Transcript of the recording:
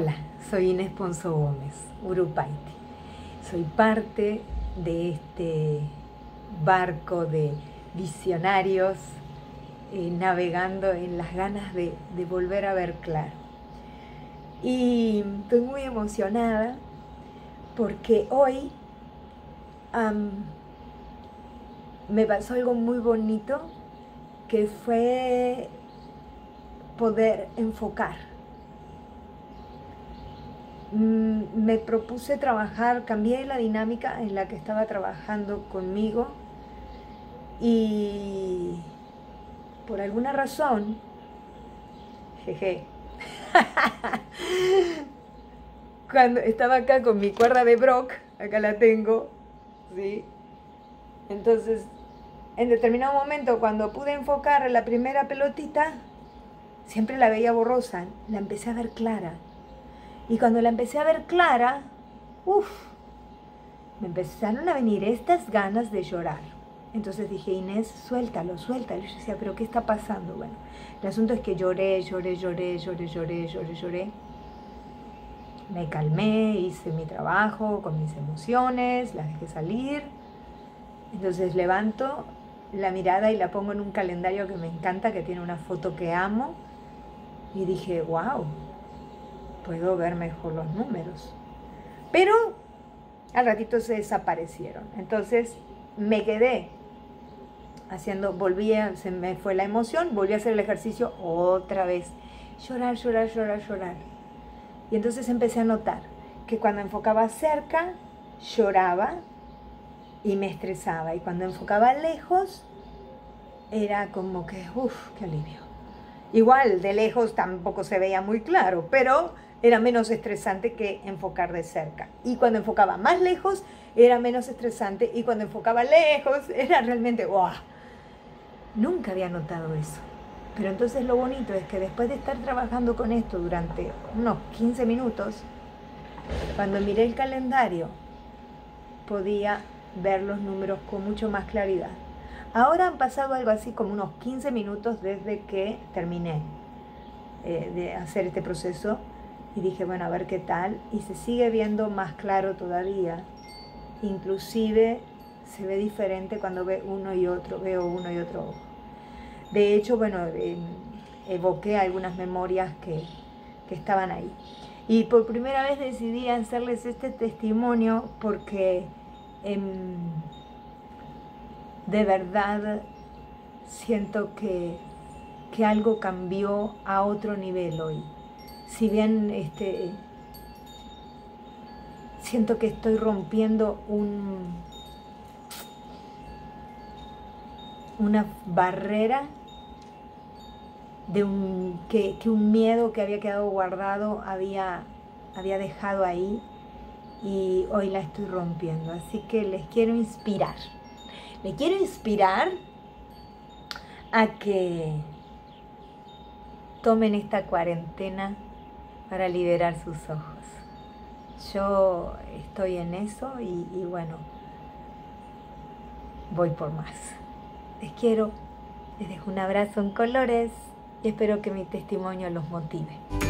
Hola, soy Inés Ponzo Gómez, Urupaiti. Soy parte de este barco de visionarios eh, navegando en las ganas de, volver a ver claro. Y estoy muy emocionada porque hoy me pasó algo muy bonito que fue poder enfocar me propuse trabajar, cambié la dinámica en la que estaba trabajando conmigo y por alguna razón, jeje, cuando estaba acá con mi cuerda de Brock, acá la tengo, ¿sí? Entonces, en determinado momento, cuando pude enfocar la primera pelotita, siempre la veía borrosa, la empecé a ver clara. Y cuando la empecé a ver clara, uff, me empezaron a venir estas ganas de llorar. Entonces dije, Inés, suéltalo, suéltalo. Y yo decía, pero ¿qué está pasando? Bueno, el asunto es que lloré, lloré, lloré, lloré, lloré, lloré, lloré. Me calmé, hice mi trabajo con mis emociones, las dejé salir. Entonces levanto la mirada y la pongo en un calendario que me encanta, que tiene una foto que amo. Y dije, wow, puedo ver mejor los números. Pero al ratito se desaparecieron. Entonces me quedé haciendo, volví a, se me fue la emoción, volví a hacer el ejercicio otra vez. Llorar, llorar, llorar, llorar. Y entonces empecé a notar que cuando enfocaba cerca, lloraba y me estresaba. Y cuando enfocaba lejos, era como que, uff, qué alivio. Igual, de lejos tampoco se veía muy claro, pero era menos estresante que enfocar de cerca. Y cuando enfocaba más lejos, era menos estresante. Y cuando enfocaba lejos, era realmente, ¡wow! Nunca había notado eso. Pero entonces lo bonito es que después de estar trabajando con esto durante unos 15 minutos, cuando miré el calendario, podía ver los números con mucho más claridad. Ahora han pasado algo así como unos 15 minutos desde que terminé eh, de hacer este proceso y dije, bueno, a ver qué tal. Y se sigue viendo más claro todavía. Inclusive se ve diferente cuando ve uno y otro, veo uno y otro ojo. De hecho, bueno, em, evoqué algunas memorias que, que estaban ahí. Y por primera vez decidí hacerles este testimonio porque em, de verdad siento que, que algo cambió a otro nivel hoy si bien este, siento que estoy rompiendo un, una barrera de un, que, un miedo que había quedado guardado había, había dejado ahí y hoy la estoy rompiendo. Así que les quiero inspirar. Les quiero inspirar a que tomen esta cuarentena para liberar sus ojos. Yo estoy en eso y, bueno, voy por más. Les quiero, les dejo un abrazo en colores y espero que mi testimonio los motive.